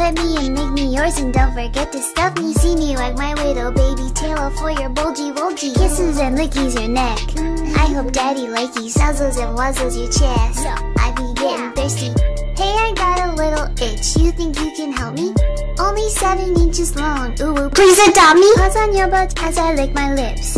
pet me and make me yours and don't forget to stuff me. See me like my little baby tail for your bulgy bulgy Kisses and lickies your neck. I hope daddy like likey Suzzles and wuzzles your chest. I be getting thirsty. Hey I got a little itch, you think you can help me? Only 7 inches long, ooh, please adopt me. Paws on your butt as I lick my lips.